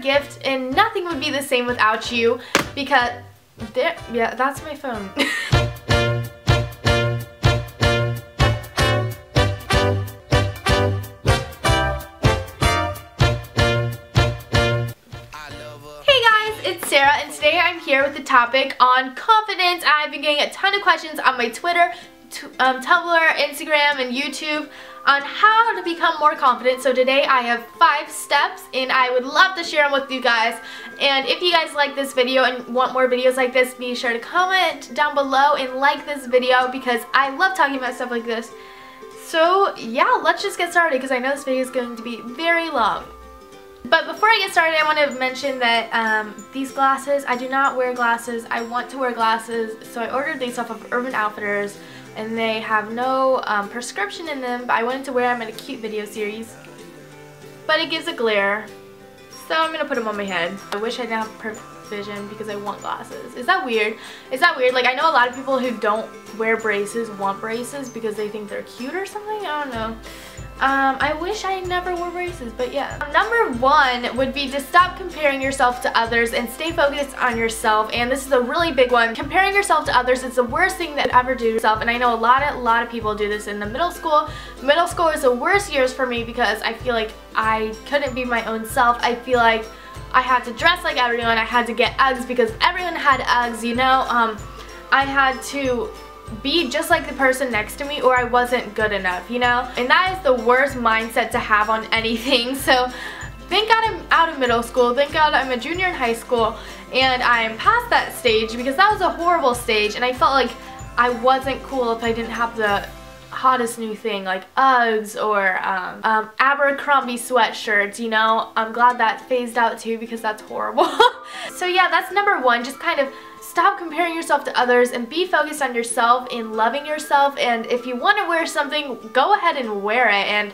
gift and nothing would be the same without you because, there, yeah, that's my phone. Hey guys, it's Sarah and today I'm here with the topic on confidence. I've been getting a ton of questions on my Twitter, um, Tumblr, Instagram, and YouTube on how to become more confident. So today I have five steps and I would love to share them with you guys. And if you guys like this video and want more videos like this, be sure to comment down below and like this video because I love talking about stuff like this. So yeah, let's just get started because I know this video is going to be very long. But before I get started, I want to mention that um, these glasses, I do not wear glasses. I want to wear glasses, so I ordered these off of Urban Outfitters, and they have no um, prescription in them, but I wanted to wear them in a cute video series. But it gives a glare, so I'm going to put them on my head. I wish I didn't have perfect vision because I want glasses. Is that weird? Is that weird? Like, I know a lot of people who don't wear braces want braces because they think they're cute or something. I don't know. Um, I wish I never wore braces, but yeah. Number one would be to stop comparing yourself to others and stay focused on yourself. And this is a really big one. Comparing yourself to others is the worst thing that ever do to yourself. And I know a lot of, a lot of people do this in the middle school. Middle school is the worst years for me because I feel like I couldn't be my own self. I feel like I had to dress like everyone. I had to get Uggs because everyone had Uggs, you know. Um, I had to be just like the person next to me or I wasn't good enough, you know? And that is the worst mindset to have on anything. So thank God I'm out of middle school. Thank God I'm a junior in high school and I'm past that stage because that was a horrible stage and I felt like I wasn't cool if I didn't have the hottest new thing like Uggs or um, um, Abercrombie sweatshirts, you know? I'm glad that phased out too because that's horrible. so yeah, that's number one, just kind of stop comparing yourself to others and be focused on yourself and loving yourself and if you want to wear something, go ahead and wear it and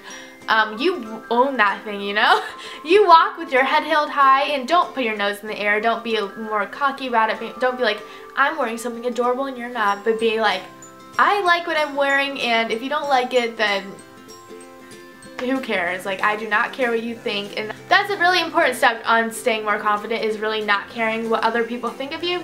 um, you own that thing, you know? You walk with your head held high and don't put your nose in the air. Don't be more cocky about it. Don't be like, I'm wearing something adorable and you're not. But be like, I like what I'm wearing and if you don't like it then who cares? Like I do not care what you think and that's a really important step on staying more confident is really not caring what other people think of you.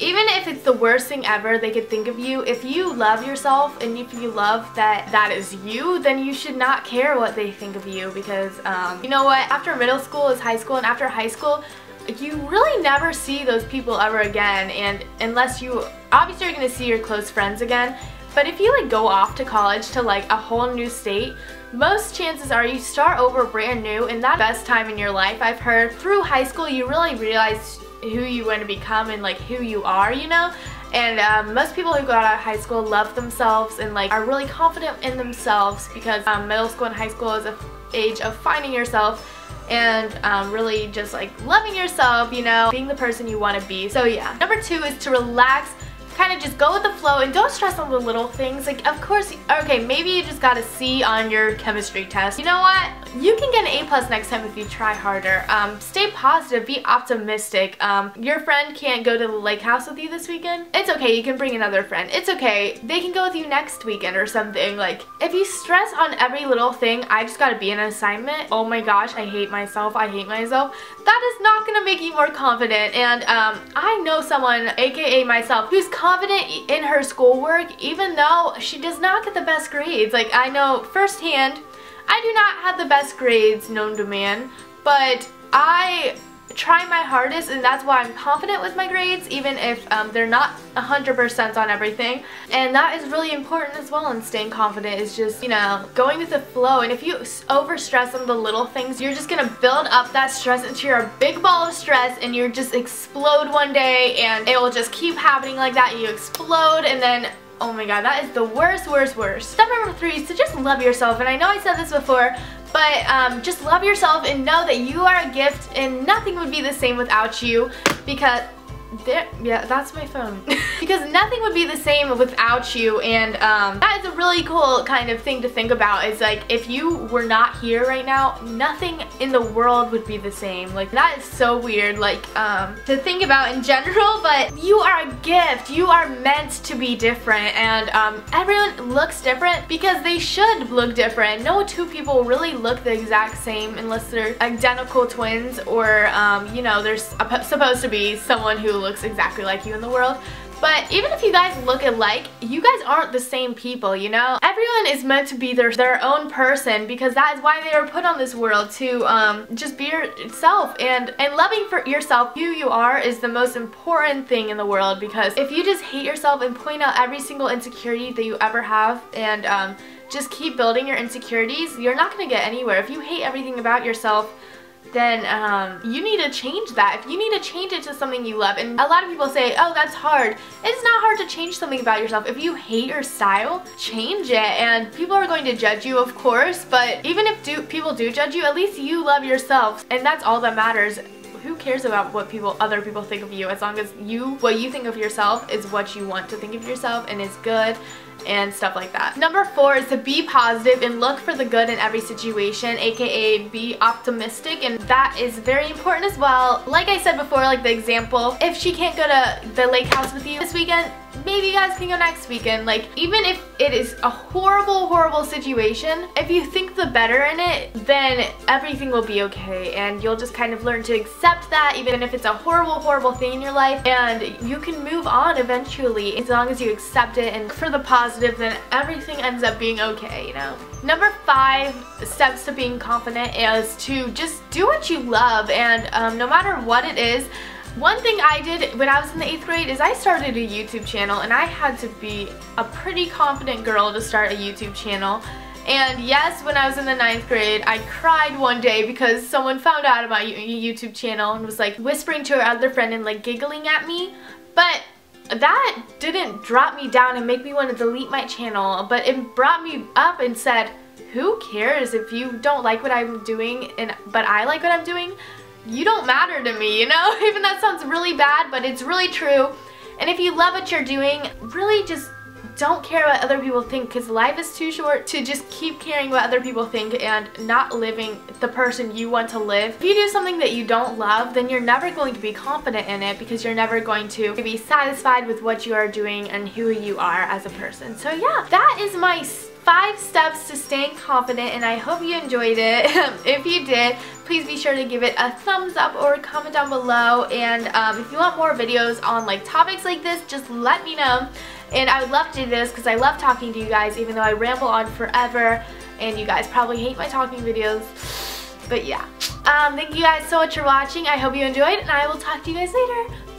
Even if it's the worst thing ever they could think of you, if you love yourself and if you love that that is you, then you should not care what they think of you because um, you know what? After middle school is high school and after high school you really never see those people ever again and unless you obviously you're gonna see your close friends again but if you like go off to college to like a whole new state most chances are you start over brand new and that's the best time in your life I've heard through high school you really realize who you want to become and like who you are you know? And um, most people who go out of high school love themselves and like are really confident in themselves because um, middle school and high school is a age of finding yourself and um, really just like loving yourself, you know, being the person you want to be. So yeah. Number two is to relax kind of just go with the flow and don't stress on the little things. Like, of course, okay, maybe you just got a C on your chemistry test. You know what? You can get an A plus next time if you try harder. Um, stay positive, be optimistic. Um, your friend can't go to the lake house with you this weekend. It's okay, you can bring another friend. It's okay, they can go with you next weekend or something. Like, if you stress on every little thing, I just gotta be in an assignment. Oh my gosh, I hate myself, I hate myself. That is not gonna make you more confident. And um, I know someone, aka myself, who's confident in her schoolwork even though she does not get the best grades. Like I know firsthand, I do not have the best grades known to man, but I try my hardest and that's why I'm confident with my grades even if um, they're not 100% on everything and that is really important as well in staying confident is just you know going with the flow and if you over stress on the little things you're just gonna build up that stress into your big ball of stress and you just explode one day and it will just keep happening like that you explode and then Oh my god, that is the worst, worst, worst. Step number three is to just love yourself. And I know I said this before, but um, just love yourself and know that you are a gift and nothing would be the same without you because there, yeah, that's my phone. because nothing would be the same without you and um, that is a really cool kind of thing to think about is like if you were not here right now, nothing in the world would be the same. Like that is so weird like um, to think about in general, but you are a gift. You are meant to be different and um, everyone looks different because they should look different. No two people really look the exact same unless they're identical twins or um, you know, there's supposed to be someone who looks exactly like you in the world. But even if you guys look alike, you guys aren't the same people, you know? Everyone is meant to be their, their own person because that is why they are put on this world to um, just be yourself. And, and loving for yourself, who you are, is the most important thing in the world because if you just hate yourself and point out every single insecurity that you ever have and um, just keep building your insecurities, you're not going to get anywhere. If you hate everything about yourself, then um, you need to change that. If you need to change it to something you love, and a lot of people say, oh, that's hard. It's not hard to change something about yourself. If you hate your style, change it. And people are going to judge you, of course, but even if do, people do judge you, at least you love yourself. And that's all that matters who cares about what people other people think of you as long as you what you think of yourself is what you want to think of yourself and is good and stuff like that. Number four is to be positive and look for the good in every situation, aka be optimistic, and that is very important as well. Like I said before, like the example, if she can't go to the lake house with you this weekend, maybe you guys can go next weekend. Like, even if it is a horrible, horrible situation, if you think the better in it, then everything will be okay. And you'll just kind of learn to accept that, even if it's a horrible, horrible thing in your life. And you can move on eventually, as long as you accept it. And for the positive, then everything ends up being okay, you know? Number five steps to being confident is to just do what you love. And um, no matter what it is, one thing I did when I was in the 8th grade is I started a YouTube channel and I had to be a pretty confident girl to start a YouTube channel. And yes, when I was in the ninth grade, I cried one day because someone found out about a YouTube channel and was like whispering to her other friend and like giggling at me. But that didn't drop me down and make me want to delete my channel, but it brought me up and said, who cares if you don't like what I'm doing and but I like what I'm doing? You don't matter to me, you know? Even that sounds really bad, but it's really true. And if you love what you're doing, really just don't care what other people think because life is too short to just keep caring what other people think and not living the person you want to live. If you do something that you don't love, then you're never going to be confident in it because you're never going to be satisfied with what you are doing and who you are as a person. So yeah, that is my five steps to staying confident and I hope you enjoyed it. if you did, please be sure to give it a thumbs up or comment down below and um, if you want more videos on like topics like this, just let me know. And I would love to do this because I love talking to you guys even though I ramble on forever and you guys probably hate my talking videos. But yeah. Um, thank you guys so much for watching. I hope you enjoyed and I will talk to you guys later.